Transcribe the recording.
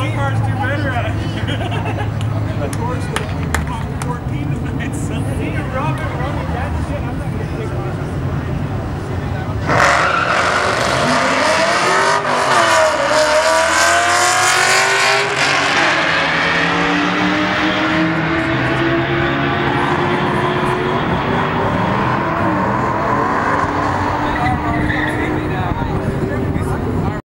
one part's too bitter at it.